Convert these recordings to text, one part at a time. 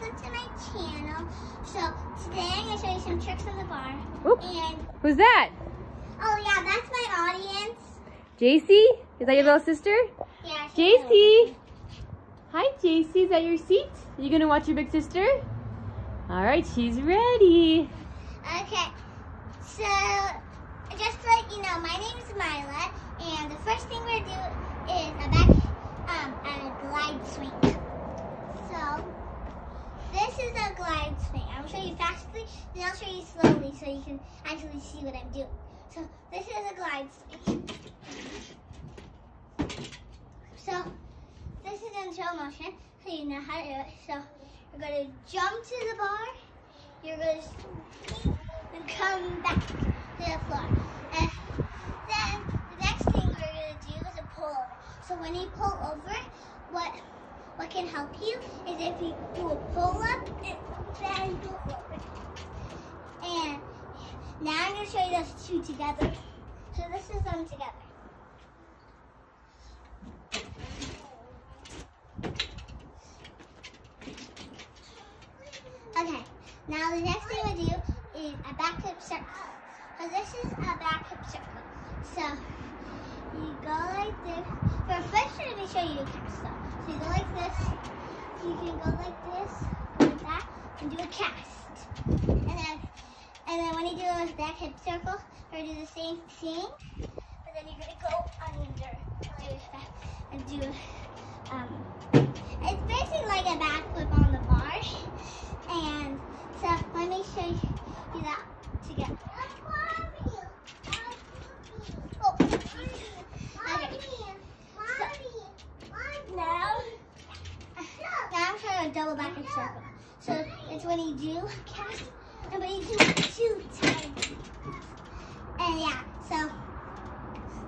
welcome to my channel. So today I'm gonna show you some tricks on the bar. Oop. And Who's that? oh yeah, that's my audience. JC? Is that your little sister? Yeah. JC! Hi, JC. Is that your seat? Are You gonna watch your big sister? All right, she's ready. Okay. So just to let you know, my name is Myla, and the first thing we're gonna do is a back um a glide swing. So this is a glide swing. I'll show you fastly, then I'll show you slowly so you can actually see what I'm doing. So this is a glide swing. So this is in slow motion, so you know how to do it. So you're gonna jump to the bar, you're swing and come back to the floor. And then the next thing we're gonna do is a pull over. So when you pull over, what what can help you is if you do a pull up and then go. And now I'm gonna show you those two together. So this is them together. Okay, now the next thing we do is a back hip circle. So this is a back hip circle. So you go like this. For first, let me show you the cast. So you go like this. You can go like this, like that, and do a cast. And then, and then when you do a back hip circle, you're gonna do the same thing, but then you're gonna go under, and do. Um, it's basically like a backflip on the bar. And so let me show you that together. Oh. Okay. So, now, double back and circle. So it's when you do cast and when you do two times. And yeah, so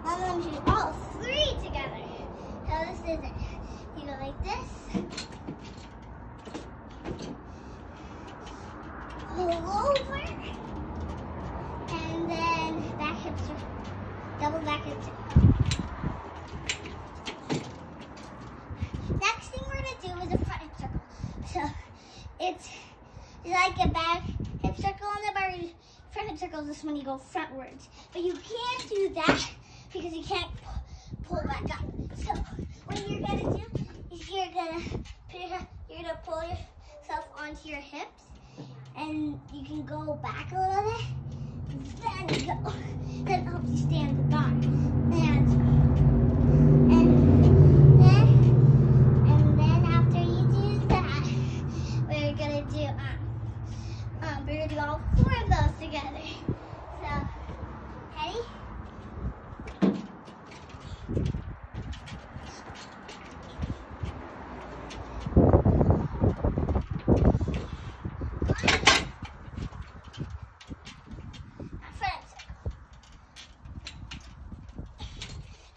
one of them should do all three together. So this is it. You go like this. pull over, and then back hip circle, double back hip circle. Next thing we're gonna do is a front hip circle. So it's like a back hip circle on the bar. Front hip circle is when you go frontwards, but you can't do that because you can't pull back up. So what you're gonna do is you're gonna you're gonna pull yourself onto your hips and you can go back a little bit, then go. That helps you stay on the bar. And, then, and then after you do that, we're gonna do, um, um, we're four of those together. So, ready? Front circle.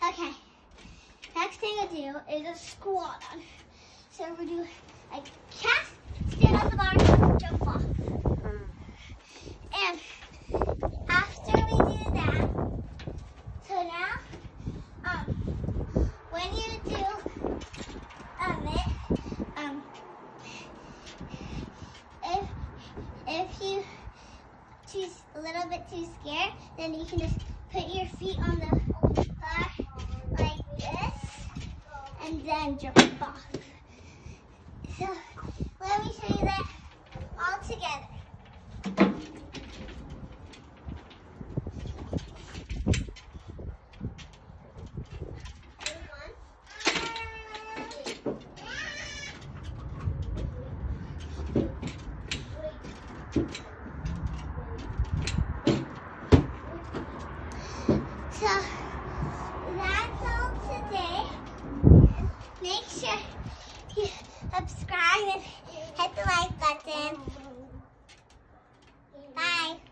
Okay. Next thing I do is a squat on. So we do a cast, stand on the bar, jump off. And after we do that, so now, um, when you do um it, um, if if you too a little bit too scared, then you can just put your feet on the bar like this, and then jump off. make sure you subscribe and hit the like button. Bye.